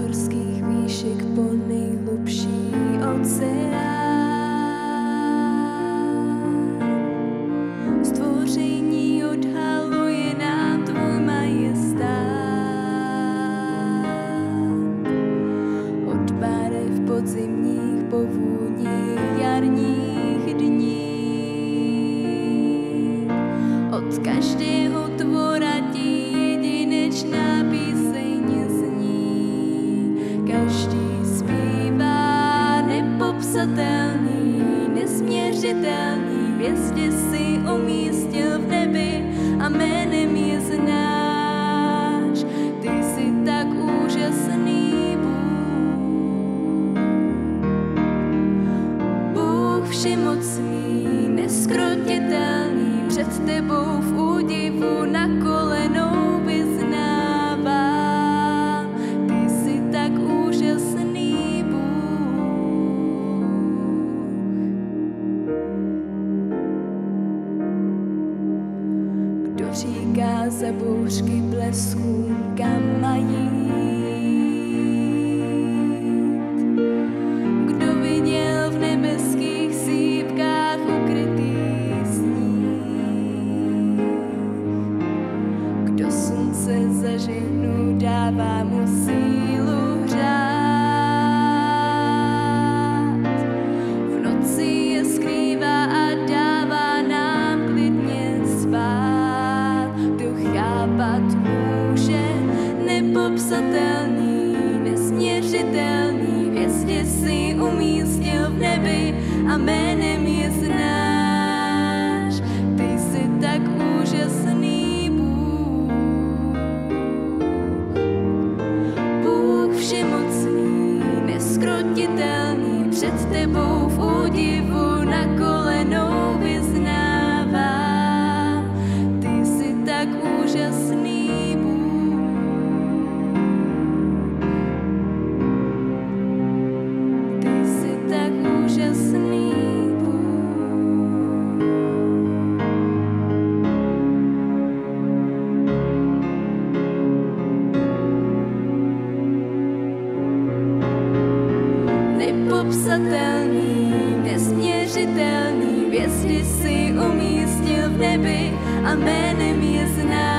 Horských výšek po nejhlubší oceán. Stvoření odhaluje majestát. Od barev podzimních povůní jarních nepopsatelný, nesměřitelný. Hvězdě si umístil v nebi a jménem je znáš. Ty jsi tak úžasný Bůh. Bůh všemocný, neskrotitelný, před tebou v údivu na kolenou říká za bouřky bleskům, kam mají? Kdo viděl v nebeských sípkách? Kdo slunce dává mu sílu nepopsatelný, nesměřitelný. Hvězdě si umístil v nebi a jménem je znáš. Ty jsi tak úžasný Bůh. Bůh všemocný, neskrotitelný, před tebou v údivu nepopsatelný, nesměřitelný, hvězdy si umístil v nebi a jménem je zná.